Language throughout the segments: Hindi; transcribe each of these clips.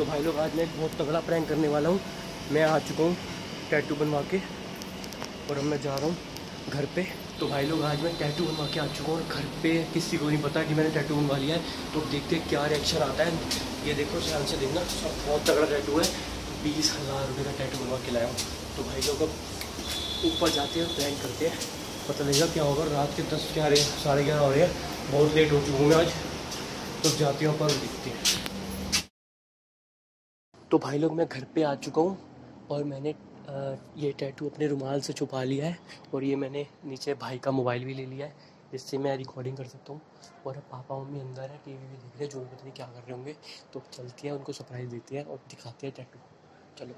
तो भाई लोग, आज मैं एक बहुत तगड़ा प्रैंक करने वाला हूँ। मैं आ चुका हूँ टैटू बनवा के और अब मैं जा रहा हूँ घर पे। तो भाई लोग, आज मैं टैटू बनवा के आ चुका हूँ और घर पे किसी को नहीं पता कि मैंने टैटू बनवा लिया है। तो देखते हैं क्या रिएक्शन आता है। ये देखो, ध्यान से देखना, सब बहुत तगड़ा टैटू है। बीस हज़ार रुपये का टैटू बनवा के लाया हूँ। तो भाई लोग, अब ऊपर जाते हैं प्रैंक करते हैं। पता लगेगा क्या होगा, रात के दस ग्यारह, साढ़े ग्यारह हो रहे हैं। बहुत लेट हो चुका हूँ मैं आज। तो जाते हैं ऊपर देखते हैं। तो भाई लोग, मैं घर पे आ चुका हूँ और मैंने ये टैटू अपने रुमाल से छुपा लिया है और ये मैंने नीचे भाई का मोबाइल भी ले लिया है, जिससे मैं रिकॉर्डिंग कर सकता हूँ। और अब पापा मम्मी अंदर है, टीवी भी देख रहे हैं, जो पता नहीं क्या कर रहे होंगे। तो चलते हैं, उनको सरप्राइज़ देते हैं और दिखाते हैं टैटू चलो।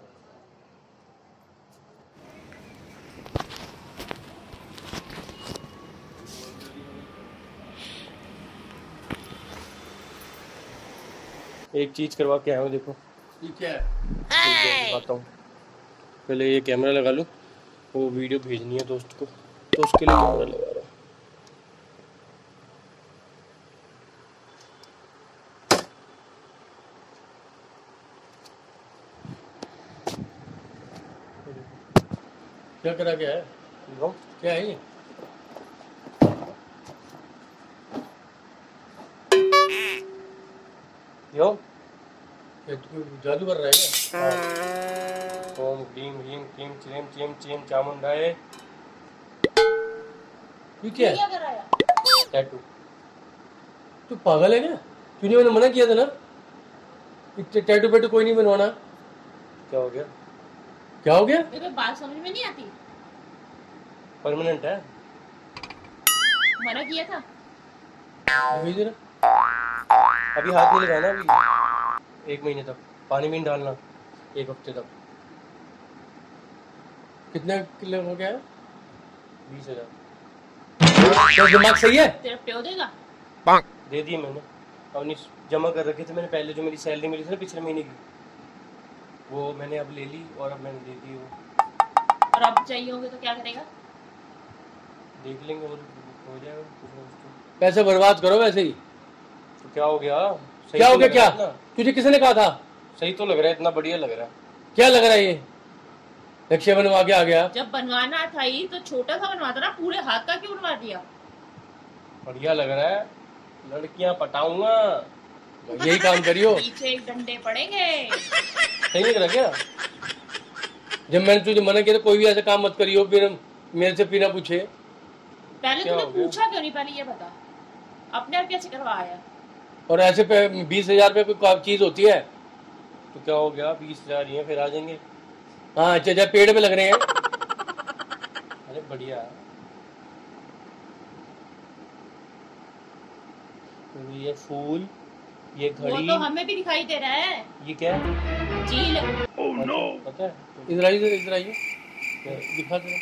एक चीज़ करवा के आया हूँ, देखो। ठीक है। दिखाता हूँ पहले ये कैमरा लगा लो। वो वीडियो भेजनी है दोस्त को। तो उसके लिए कैमरा लगा रहा क्या करा गया है? क्या है ये यो? ये तू जादू कर रहा है। ओम क्लीम ह्रीम क्लीम क्लीम चीम चीम चामुंडाए ये क्या है? टैटू तू पागल है क्या? तूने मैंने मना किया था ना? टे- टैटू पैटू कोई नहीं बनवाना। क्या हो गया? क्या हो गया? देखो बात समझ में नहीं आती। परमानेंट है। मना किया था। अभी हाथ नहीं लगाना अभी। एक महीने तक। पानी भी नहीं डालना एक हफ़्ते तक। कितने किलो हो गया? है बीस हज़ार। क्या दिमाग सही है? तेरा देगा? दे दिए मैंने। और नहीं जमा कर रखे थे मैंने पहले जो मेरी सैलरी मिली थी ना पिछले महीने की। वो मैंने अब ले ली और अब मैंने दे दी वो। और अब चाहिए होंगे तो क्या करेगा? देख लेंगे और हो जाएगा। कुछ ना कुछ तो। पैसे बर्बाद करो वैसे ही। तो क्या हो गया? क्या तो हो गया क्या? तुझे किसने कहा था? सही तो लग रहा है इतना बढ़िया लग रहा है। क्या लग रहा है ये? नक्शे बनवा के आ गया। जब बनवाना था ही तो छोटा सा बनवाता ना पूरे हाथ का क्यों बनवा दिया? बढ़िया लग रहा है। लड़कियाँ पटाऊँगा। यही काम करियो। पीछे एक डंडे पड़ेंगे। सही लग रहा क्या? जब मैंने तुझे मना किया तो कोई भी ऐसा काम मत करियो फिर मेरे से बिना पूछे। पहले तूने पूछा क्यों नहीं? पहले ये बता। अपने आप कैसे करवाया और ऐसे पे बीस हज़ार रुपये कोई चीज़ होती है? तो क्या हो गया? बीस हज़ार ही है फिर आ जाएँगे। हाँ अच्छा अच्छा पेड़ पे लग रहे हैं। अरे बढ़िया। तो ये फूल ये वो घड़ी तो हमें भी दिखाई दे रहा है। ये क्या है? चील पता है? इधर आइए इधर आइए। दिखा दे।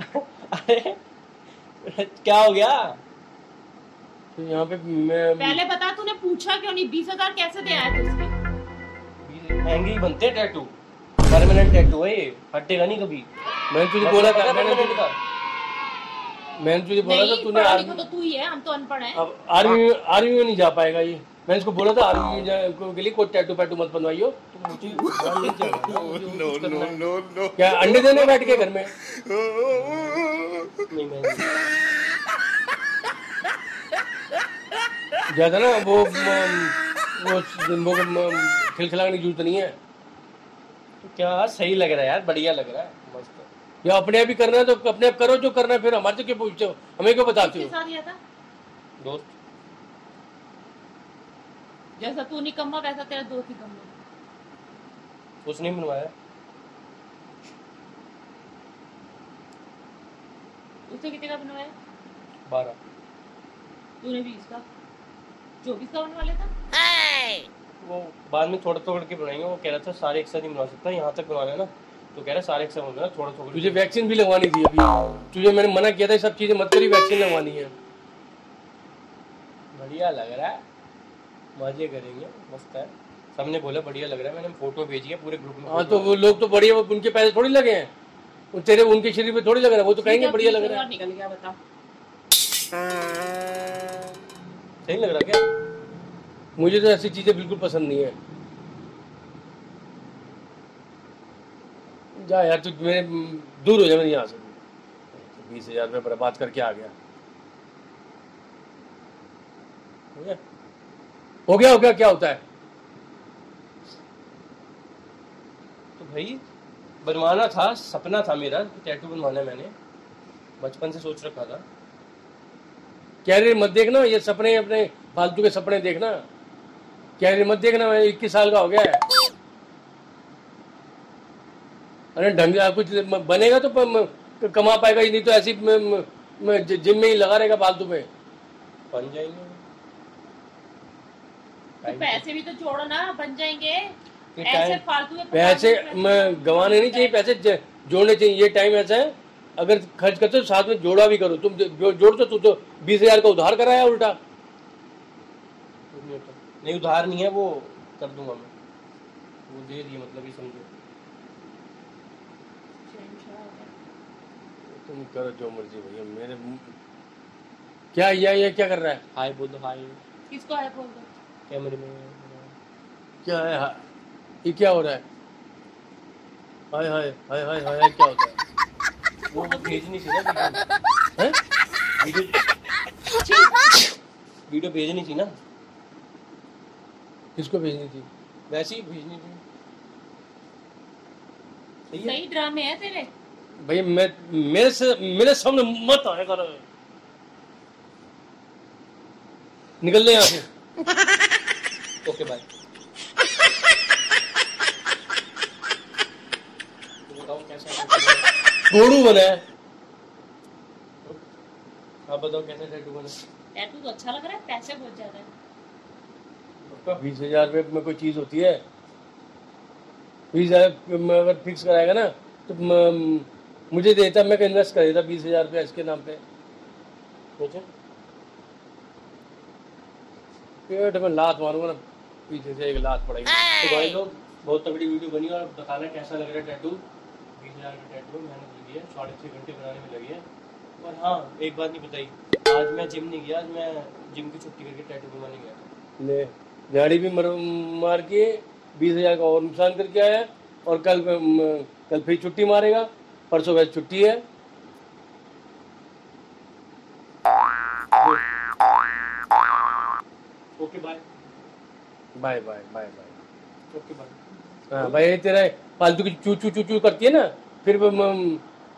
अरे क्या हो गया? तो यहाँ पे मैं पहले बता तूने पूछा क्यों नहीं? बीस हज़ार कैसे दे आया तू इसके? महँगे ही बनते हैं टैटू परमानेंट टैटू है ये। हटेगा नहीं कभी। मैंने तुझे बोला था मैंने तुझे का मैंने तुझे बोला था तूने आर्मी तो तू ही है हम तो अनपढ़ हैं। अब आर्मी में आर्मी में नहीं जा पाएगा ये। मैंने इसको बोला था आर्मी के लिए कोई टैटू पैटू मत बनवाइयो। तो। क्या अंडे देने बैठ के घर में? नहीं मैं ज़्यादा ना वो वो वो खिलखिलाने की ज़रूरत नहीं है। तो क्या सही लग रहा है यार बढ़िया लग रहा है मस्त। या अपने आप ही करना है तो अपने आप करो जो करना है फिर हमारे से क्यों पूछते हो हमें क्यों बताते हो? साथ गया था? दोस्त। जैसा तू निकम्मा वैसा तेरा दोस्त निकम्मा उसने ही बनवाया। उसने कितने का बनवाया? बारह। तूने बीस का? वो बाद में थोड़ा थोड़ा के बनाएँगे वो कह रहा था सारे एक साथ नहीं बना सकता है यहाँ तक बनवाना है ना तो कह रहा है सारे एक साथ बनवाना थोड़ा थोड़ा तुझे वैक्सीन भी लगवानी थी अभी। तुझे मैंने मना किया था सब चीज़ें मत करी वैक्सीन लगवानी है। बढ़िया लग रहा है। मज़े करेंगे मस्त है। सबने बोला बढ़िया लग रहा है मैंने फ़ोटो भेजी है पूरे ग्रुप में। हाँ तो वो लोग तो बढ़िया उनके पैसे थोड़ी लगे हैं। तेरे उनके शरीर पे थोड़ी लग रहा है वो तो कहेंगे बढ़िया लग रहा है। निकल गया बता। सही लग रहा क्या? मुझे तो ऐसी चीज़ें बिल्कुल पसंद नहीं है। जा यार, तू मेरे दूर हो जा मेरे यहाँ से। बीस हज़ार रुपये बर्बाद करके आ गया। हो गया? हो गया हो गया, क्या होता है? तो भाई, बनवाना था, सपना था मेरा टैटू बनवाना मैंने। बचपन से सोच रखा था। कैरियर मत देखना ये सपने अपने फालतू के सपने देखना। कैरियर मत देखना मैं इक्कीस साल का हो गया है। अरे ढंग कुछ बनेगा तो कमा पाएगा ही नहीं तो ऐसी म- म- म- जिम में ही लगा रहेगा फालतू में। बन जाएँगे। तो पैसे भी तो जोड़ो ना बन जाएँगे। ऐसे फालतू पैसे मैं गंवाने नहीं चाहिए पैसे जोड़ने चाहिए ये टाइम ऐसा है। अगर खर्च करते हो साथ में जोड़ा भी करो। तुम जो, जोड़ तो तू तो बीस हज़ार का उधार कराया उल्टा। नहीं उधार नहीं है वो कर दूँगा मैं। वो दे दिए मतलब ये समझो। तुम करो जो मर्ज़ी भैया मेरे क्या ये ये क्या कर रहा है? हाय बोल दो हाय। किसको है बोल दो? कैमरे में। क्या है हा- ये क्या हो रहा है? हाय हाय हाय हाय हाय हाय, क्या होता है? वो भेजनी थी ना वीडियो। वीडियो भेजनी थी ना? किसको भेजनी थी? वैसे ही भेजनी थी। सही सही ड्रामे है तेरे। भाई मैं मेरे से मेरे सामने मत आया कर। निकल ले यहाँ से। ओके बाय तो बताओ कैसा गोड़ू बना। है आप बताओ कैसा टैटू बना? टैटू तो अच्छा लग रहा है पैसे बहुत ज़्यादा है। बीस हज़ार रुपये में कोई चीज़ होती है? बीस हज़ार में अगर फिक्स कराएगा ना तो म- मुझे देता मैं इन्वेस्ट कर देता बीस हज़ार रुपया इसके नाम पे। पेट में लात मारूँगा ना पीछे से एक लात पड़ेगी। तो भाई लोग बहुत तगड़ी वीडियो बनी और बताना कैसा लग रहा है टैटू बीस हज़ार का टैटू मेहनत लगी है साढ़े छः घंटे बनाने में लगी है। और हाँ एक बात नहीं बताई आज मैं जिम नहीं गया आज मैं जिम की छुट्टी करके टैटू बनवाने गया ले गाड़ी भी मर, मार के बीस हज़ार का और नुकसान करके आया और कल कल फिर छुट्टी मारेगा परसों वैसे छुट्टी है। Okay bye bye bye bye bye okay bye हाँ भाई तेरा फालतू की चू चू चू चू करती है ना फिर